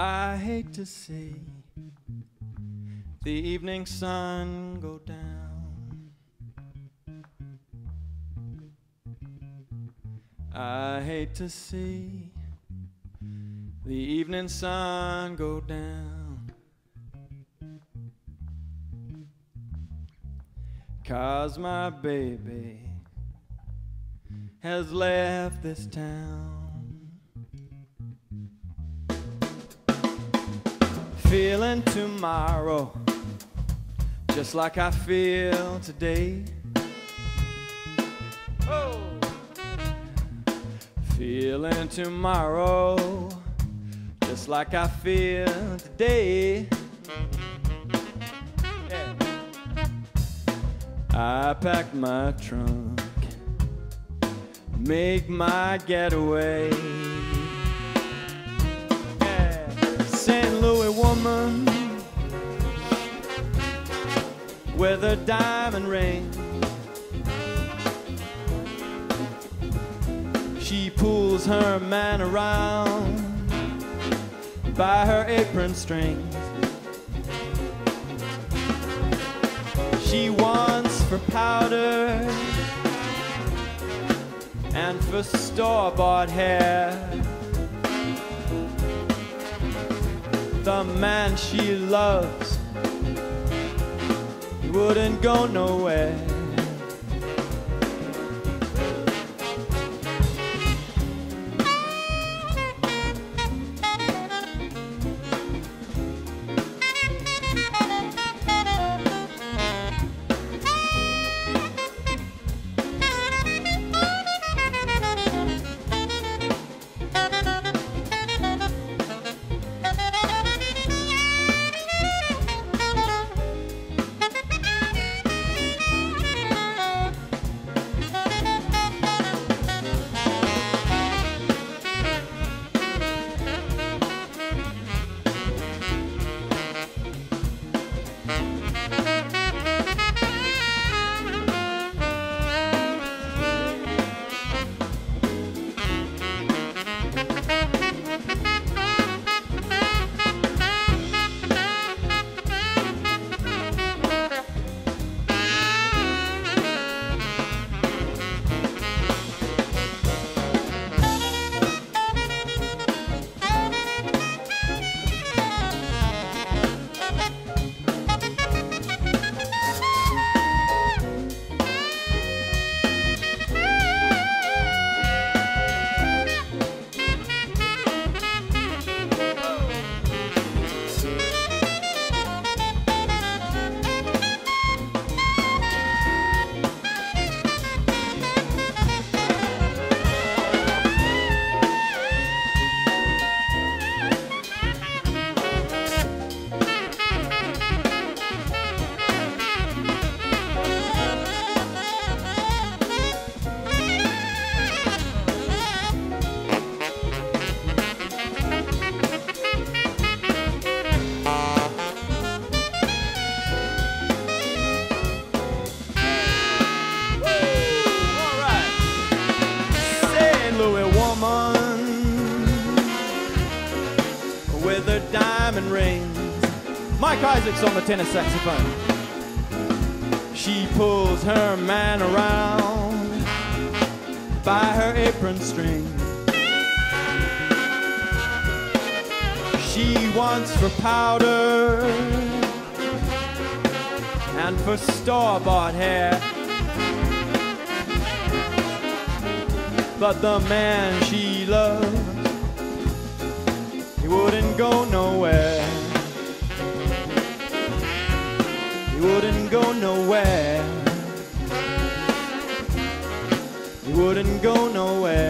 I hate to see the evening sun go down. I hate to see the evening sun go down. Cause my baby has left this town. feeling tomorrow just like I feel today. Oh. Feeling tomorrow just like I feel today. I pack my trunk, make my getaway. St. Louis woman with a diamond ring. She pulls her man around by her apron strings. She for powder and for store-bought hair. the man she loves wouldn't go nowhere. Diamond rings. Mike Isaacs on the tenor saxophone. She pulls her man around by her apron string. She wants for powder and for store-bought hair. But the man she loves go nowhere. He wouldn't go nowhere. He wouldn't go nowhere.